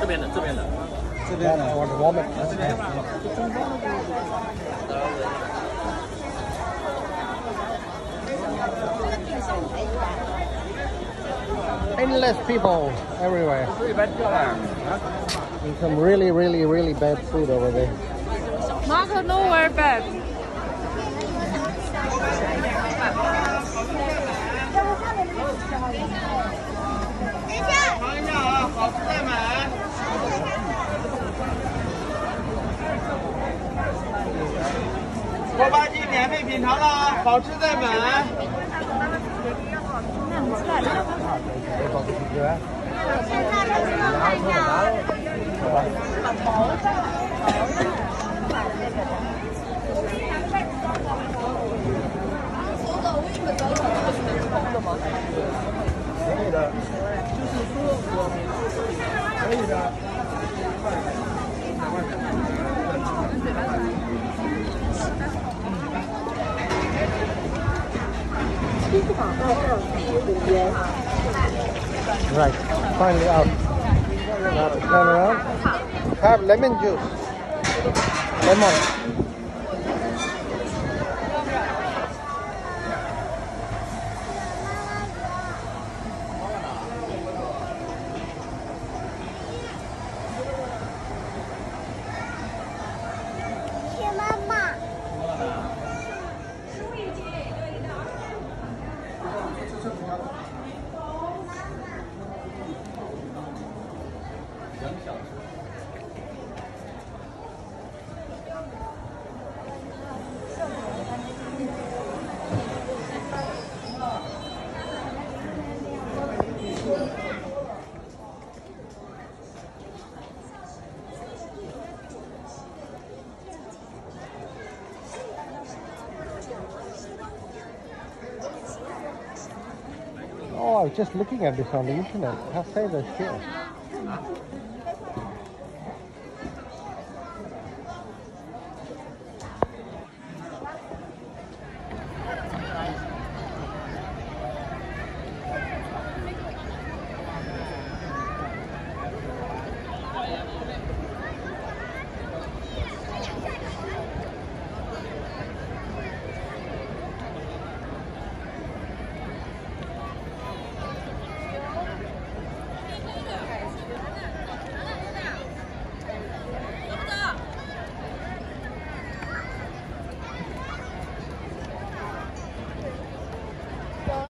这边的，这边的。这边的，我我们这边。 Endless people everywhere. And some really, really, really bad food over there. Mark nowhere bad. 品尝了啊，好吃再买。Right, finally out. Turn around. Have lemon juice. Lemon. Oh, I was just looking at this on the internet. How say this here?